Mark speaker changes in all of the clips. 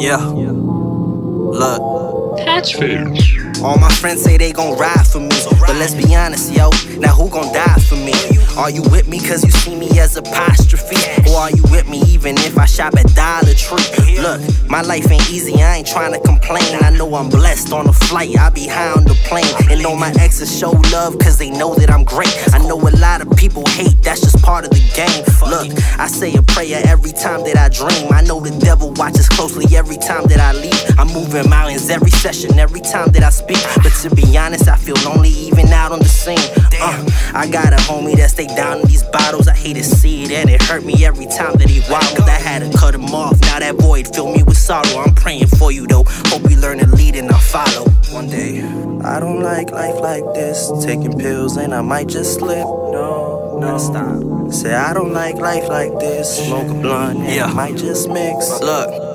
Speaker 1: Yeah. Look.
Speaker 2: Patchface.
Speaker 1: All my friends say they gon' ride for me. But let's be honest, yo. Now who gon' die for me? Are you with me cause you see me as apostrophe? Or are you with me even if I shop at Dollar Tree? Look, my life ain't easy, I ain't trying to complain. I know I'm blessed on a flight, I be high on the plane. And all my exes show love cause they know that I'm great. I know a lot of people hate, that's just part of the game. Look, I say a prayer every time that I dream. I know the devil watches closely every time that I leave. I'm moving mountains every session, every time that I speak. But to be honest, I feel lonely even out on the scene. Uh, I got a homie that stay down in these bottles. I hate to see it, and it hurt me every time that he. Cause I had to cut him off. Now that void fill me with sorrow. I'm praying for you though. Hope you learn to lead and I follow. One day, I don't like life like this. Taking pills and I might just slip. No, no, stop. Say I don't like life like this. Smoke a blunt yeah. Might just mix. Look.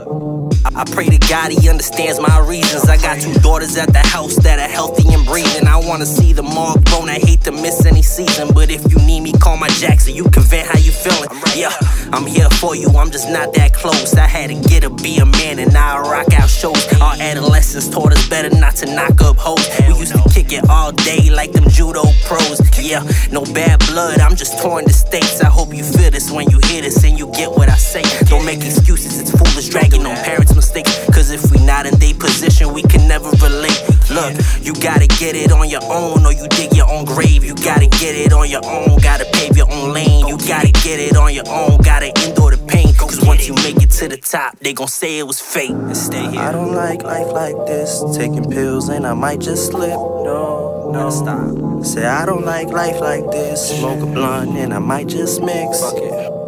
Speaker 1: I pray to God he understands my reasons. I got two daughters at the house that are healthy and breathing. I wanna see them all grown. I hate to miss any season. But if you need me, call my Jackson. You can vent how you feeling. Yeah, I'm here for you. I'm just not that close. I had to get to be a man and now I rock out shows. Our adolescence taught us better not to knock up hoes. We used to kick it all day like them judo pros. Yeah, no bad blood. I'm just torn the states. I hope you feel this when you hear this and you get what I say. Don't make excuses. It's foolish dragging on parents' mistakes. Cause if we not in their Look, you gotta get it on your own or you dig your own grave. You gotta get it on your own, gotta pave your own lane. You gotta get it on your own, gotta endure the pain. Cause once you make it to the top, they gon' say it was fate. And stay here. I don't like life like this. Taking pills and I might just slip. No, no, stop. Say I don't like life like this. Smoke a blunt and I might just mix. Fuck it.